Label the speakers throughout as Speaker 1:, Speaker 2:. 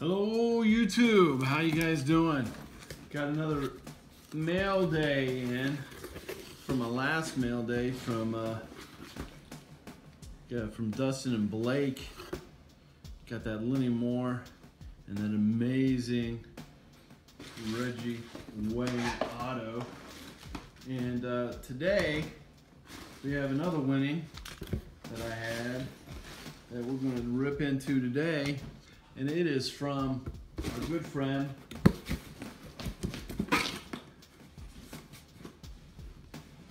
Speaker 1: Hello YouTube, how you guys doing? Got another mail day in from my last mail day from uh, yeah, from Dustin and Blake. Got that Lenny Moore and that amazing Reggie Wayne auto. And uh, today we have another winning that I had that we're going to rip into today and it is from our good friend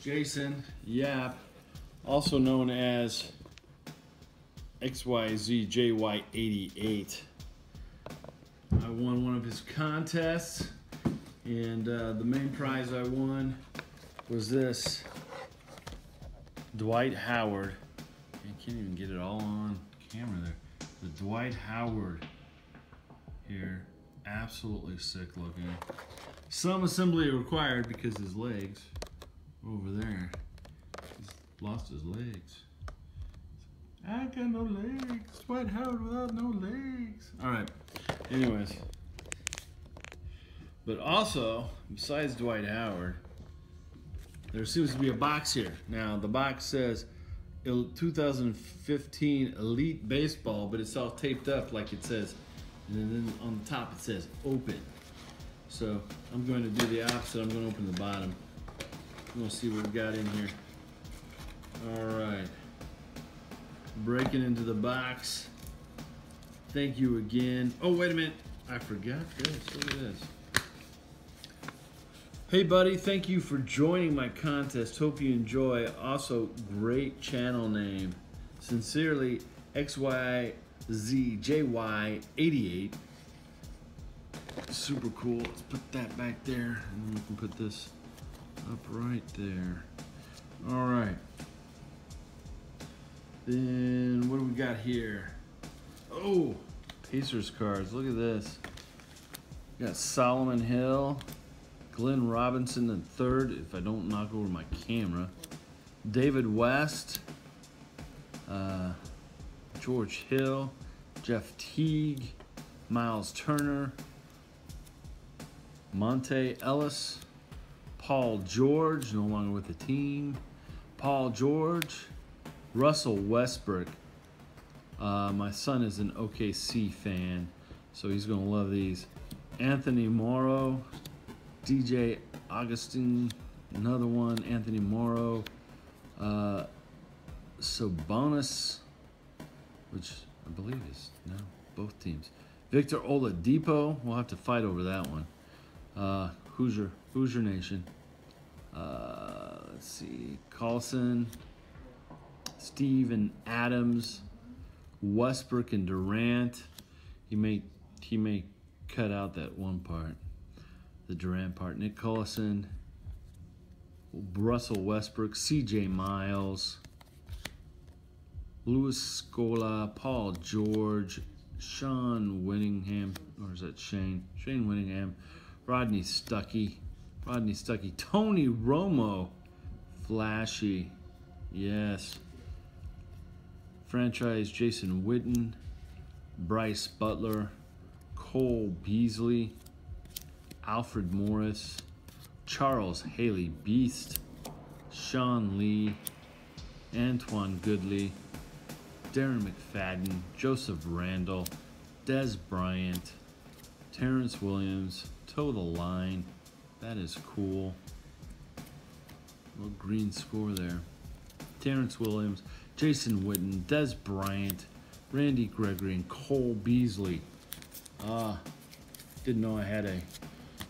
Speaker 1: Jason Yap, also known as XYZJY88. I won one of his contests, and uh, the main prize I won was this Dwight Howard. I can't even get it all on camera there. The Dwight Howard here. Absolutely sick looking. Some assembly required because his legs over there. He's lost his legs. I got no legs. Dwight Howard without no legs. All right. Anyways. But also, besides Dwight Howard, there seems to be a box here. Now, the box says 2015 Elite Baseball, but it's all taped up like it says and then on the top it says open. So I'm going to do the opposite. I'm going to open the bottom. To see what we've got in here. All right. Breaking into the box. Thank you again. Oh, wait a minute. I forgot this. Look at this. Hey, buddy. Thank you for joining my contest. Hope you enjoy. Also, great channel name. Sincerely, XY ZJY88. Super cool. Let's put that back there and we can put this up right there. All right. Then what do we got here? Oh, Pacers cards. Look at this. We got Solomon Hill, Glenn Robinson the third. If I don't knock over my camera, David West, uh, George Hill, Jeff Teague, Miles Turner, Monta Ellis, Paul George, no longer with the team, Paul George, Russell Westbrook. Uh, my son is an OKC fan, so he's going to love these. Anthony Morrow, DJ Augustin, another one, Anthony Morrow, uh, Sabonis, which I believe is no, both teams. Victor Oladipo, we'll have to fight over that one. Uh, Hoosier, Hoosier Nation. Uh, let's see, Carlson, Steven Adams, Westbrook and Durant. He may he may cut out that one part, the Durant part. Nick Collison, Russell Westbrook, C.J. Miles. Luis Scola, Paul George, Sean Winningham, or is that Shane? Shane Winningham, Rodney Stuckey, Rodney Stuckey, Tony Romo, Flashy, yes. Franchise Jason Witten, Brice Butler, Cole Beasley, Alfred Morris, Charles Haley Beast, Sean Lee, Antwan Goodley, Darren McFadden, Joseph Randle, Dez Bryant, Terrance Williams, total line. That is cool. Little green score there. Terrance Williams, Jason Witten, Dez Bryant, Randy Gregory, and Cole Beasley. Ah, uh, didn't know I had a.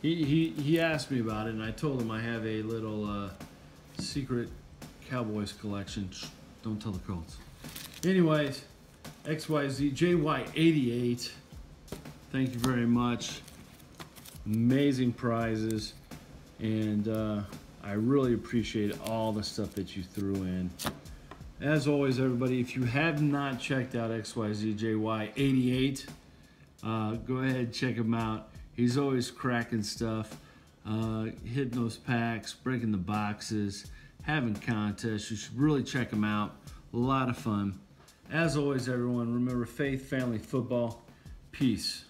Speaker 1: He, he, he asked me about it, and I told him I have a little uh, secret Cowboys collection. Don't tell the Colts. Anyways, XYZ JY88. Thank you very much. Amazing prizes. And uh, I really appreciate all the stuff that you threw in. As always, everybody, if you have not checked out XYZJY88, uh, go ahead and check him out. He's always cracking stuff, uh, hitting those packs, breaking the boxes, having contests. You should really check him out. A lot of fun. As always, everyone, remember faith, family, football, peace.